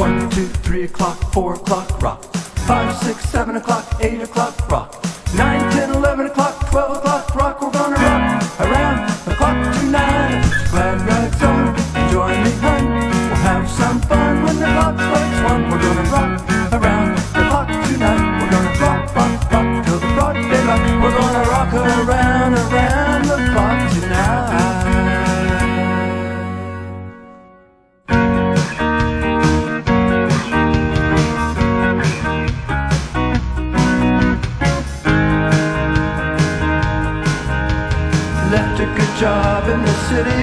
One, two, three o'clock, four o'clock, rock. Five, six, seven o'clock, eight o'clock, rock. Nine, in the city,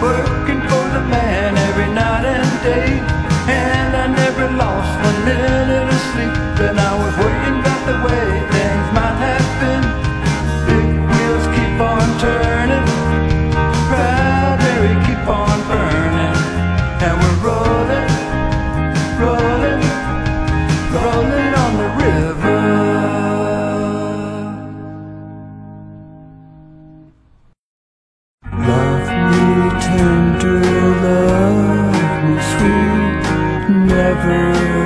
working for the man every night and day. And I never lost one minute of sleep, never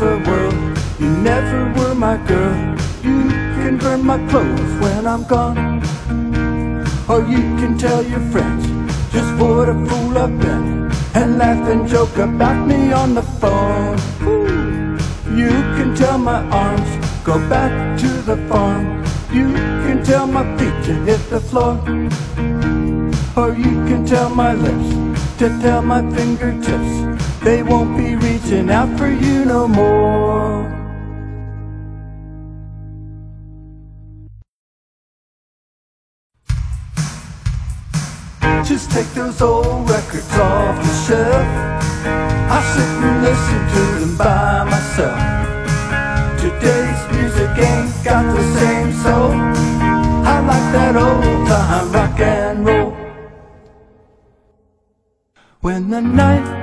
world you never were my girl. You can burn my clothes when I'm gone. Or you can tell your friends just what a fool I've been and laugh and joke about me on the phone. You can tell my arms go back to the farm. You can tell my feet to hit the floor. Or you can tell my lips to tell my fingertips they won't be reaching out for you no more. Just take those old records off the shelf. I sit and listen to them by myself. Today's music ain't got the same soul. I like that old time rock and roll. When the night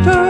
darling,